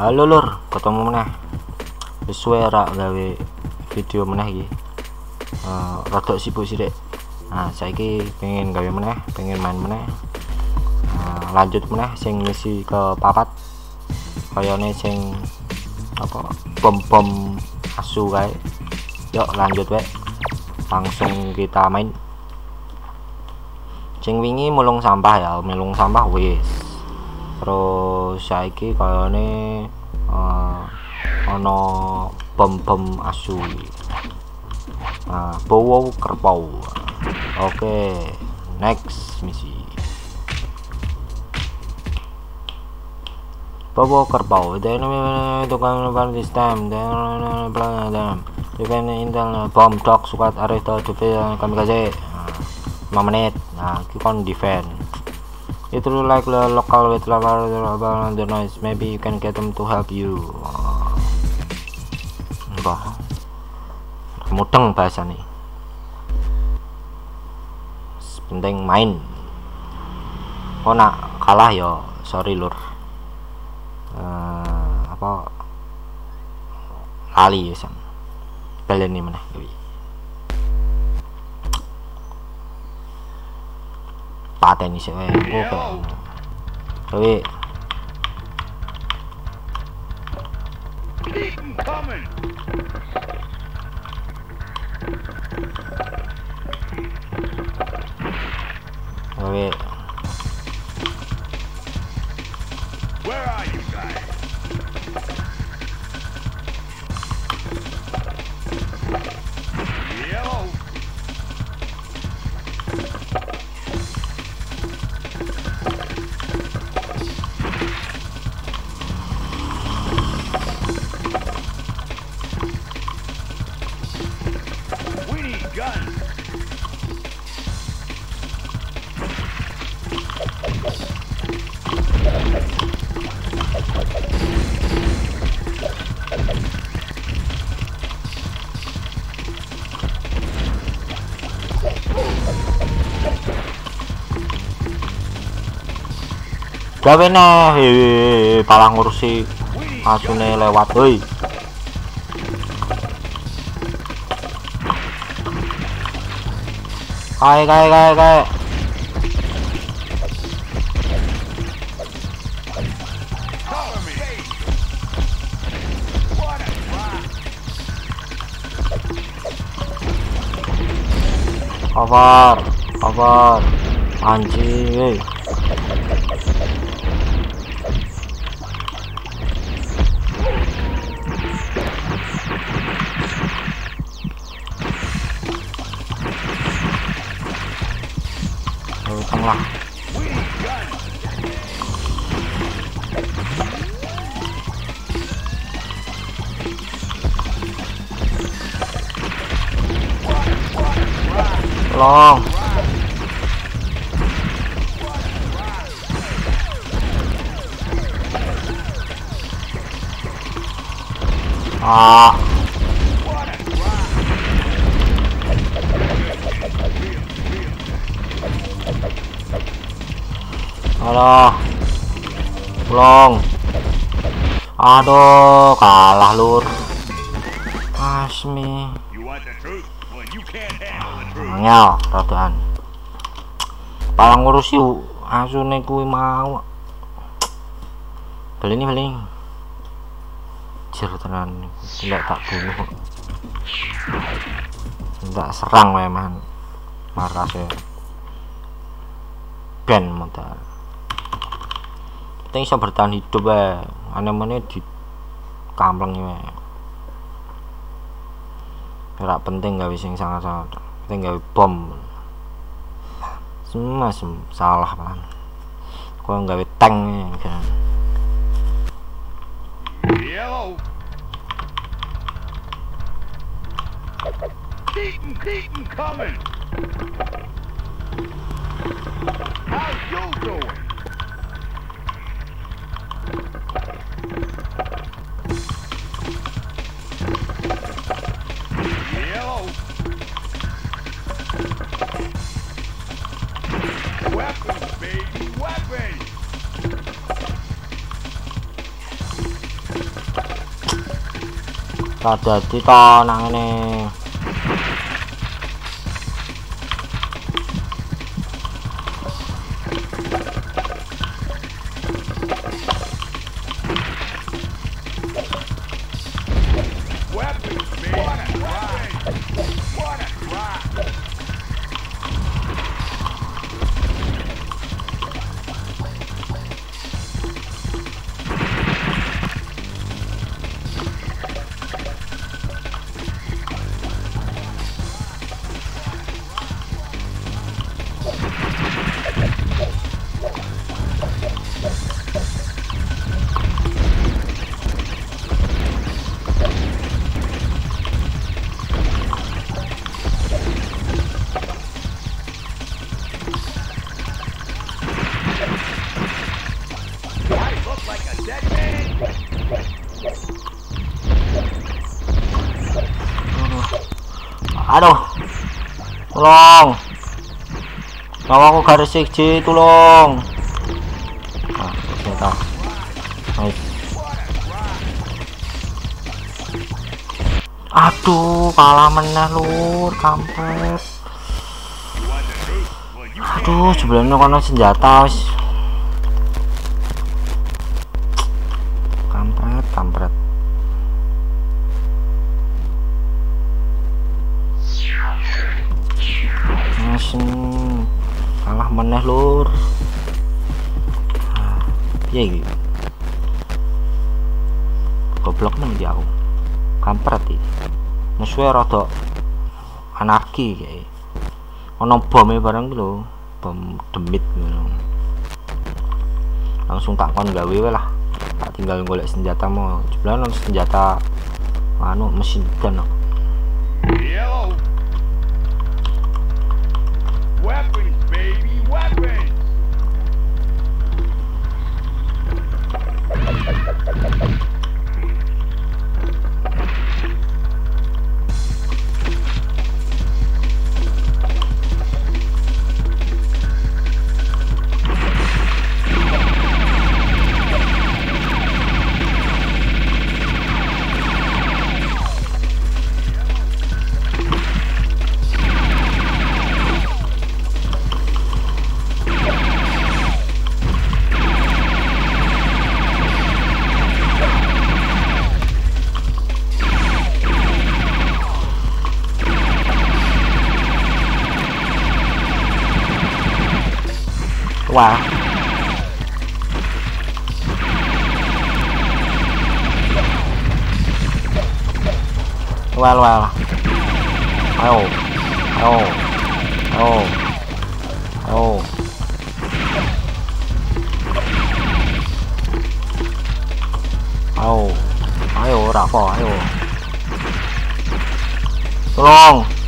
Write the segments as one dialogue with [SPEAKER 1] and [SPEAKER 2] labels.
[SPEAKER 1] Halo lur, ketemu meneh. Wis suwe ra gawe video meneh iki. Eh, rada sibuk sithik. Nah, saiki pengen gawe meneh, pengen main meneh. Nah, lanjut meneh sing misi ke papat. Kayane sing apa bom-bom asu kae. Yuk lanjut wek. Langsung kita main. Sing wingi mulung sampah ya, mulung sampah wis. Terus saiki kayane uh, ana bom-bom asu. Nah bowo kerbau. Oke okay. next misi. Bowo kerbau. Then tukang lebar this time then them even intel bom dog sukat arif to kami kasih 5 menit. Nah kita defend it like the local with lava about the noise maybe you can get them to help you. Entah mudeng bahasa nih penting main. Oh nak kalah ya? Sorry lur. Uh, apa? Lali ya belen ini mana pateni sik wae oke tapi tapi
[SPEAKER 2] Where are you
[SPEAKER 1] Gawe ne palang ngurusi asune lewat woi. Kae kae kae kae.
[SPEAKER 2] Avar. Avar.
[SPEAKER 1] Ancı. Ah Alah. Tolong. Aduh, kalah lur. Asmi. Angel, rodaan. Palang ngurusi asune kuwi mau. Beli nih beli. Jir tenan. Tidak tak bunuh. Tidak serang memang. Marah saya. Ben modal. Penting bisa bertahan hidup ya. Aneh-aneh di kampleng ya. Ora penting gawe sing sangat-sangat. Penting gawe bom. Semua sem salah kan. Kau gawe tank ya, kan.
[SPEAKER 2] Yellow. Keep him, keep him coming. How's you doing? ta
[SPEAKER 1] tuyệt tí to
[SPEAKER 2] năng nè.
[SPEAKER 1] Aduh. Tolong. Nyawa aku garis siji, tolong. Ah, ternyata. Nice. Aduh, kalah meneh lur, Aduh, sebelumnya kono senjata wis. Kampret, kampret. Mesin kalah meneh lur. Ah, Piye iki? Goblok men iki aku. Kampret iki. Musuhe rada anarki kayak ono bom barang gitu lho bom demit gitu langsung tak kon gawe we lah tak tinggal golek senjata mau ono senjata anu mesin gun kok.
[SPEAKER 2] Weapons, baby, weapons.
[SPEAKER 1] wow. Qua qua ô ô ô ô ô ayo đã bỏ ayo tolong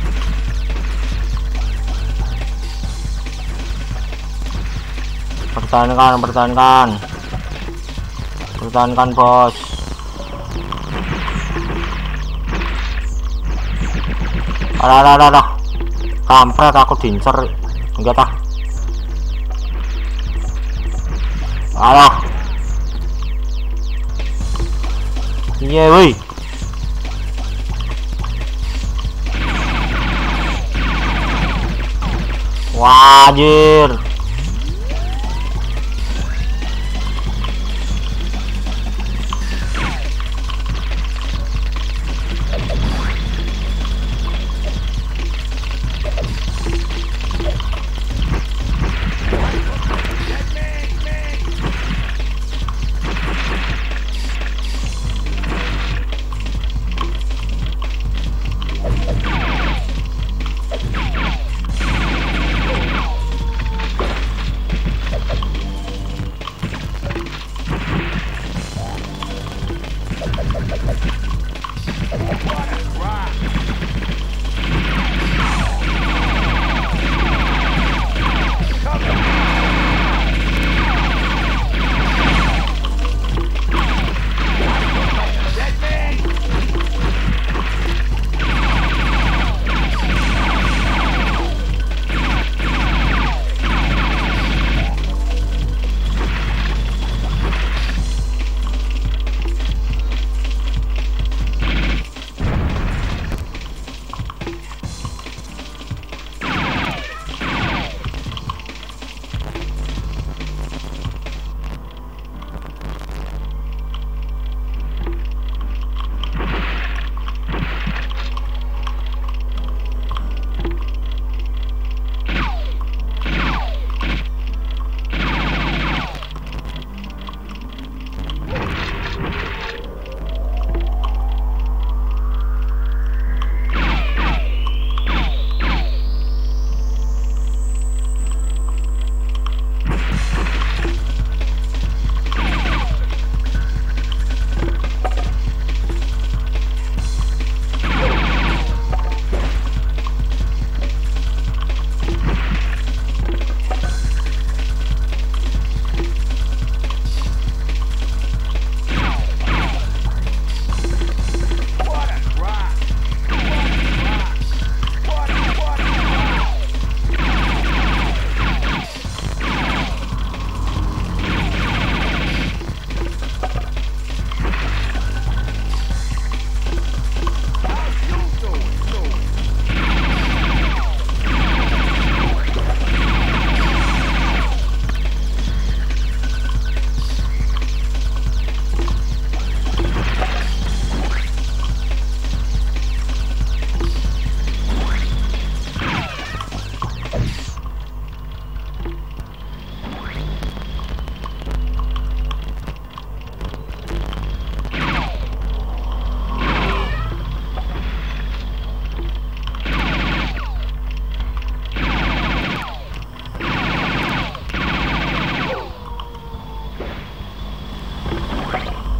[SPEAKER 1] pertahankan pertahankan. Pertahankan bos. Ada ada ada kampret aku dincer. Enggak tah. Alah. Iya woi. Wajir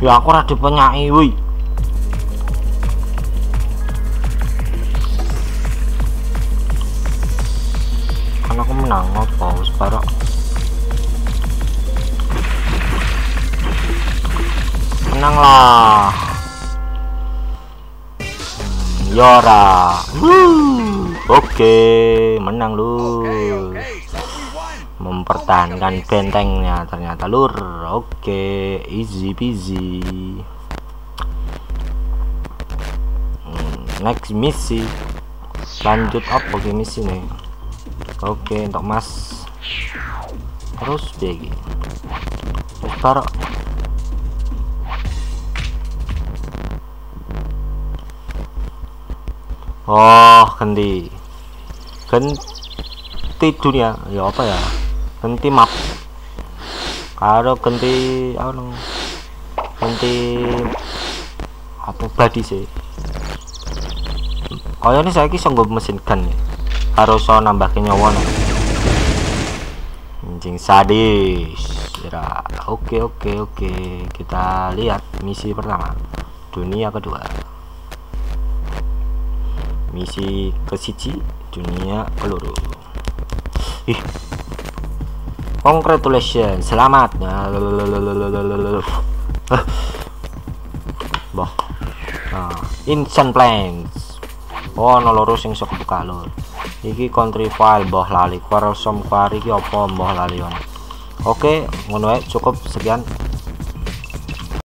[SPEAKER 1] ya aku rada penyai woi. Kan aku menang apa wis barok. Menang lah. Hmm, Yora Wuh, oke menang lu
[SPEAKER 2] Okay, we won.
[SPEAKER 1] mempertahankan bentengnya ternyata lur oke easy peasy. Hmm, next misi. Lanjut apa ke misi nih? Oke untuk mas. Terus bagi terus barok oh ganti. Ganti dunia. Ya apa ya? Ganti map karo ganti anu ganti apa body sih. Kaya ini saya kisah nggak mesin gun ya harus so nambah nyawa nih. Anjing sadis. Ya oke oke oke. Kita lihat misi pertama. Dunia kedua. Misi ke siji dunia peluru ih congratulations. Selamat. Bah nah, instant plans oh no loro sing sok buka lur iki country file mbah lali quarrelsome quarry iki apa mbah lali oke ngono cukup sekian